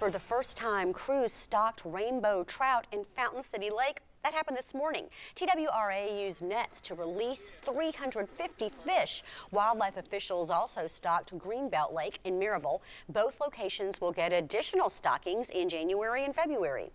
For the first time, crews stocked rainbow trout in Fountain City Lake. That happened this morning. TWRA used nets to release 350 fish. Wildlife officials also stocked Greenbelt Lake in Maryville. Both locations will get additional stockings in January and February.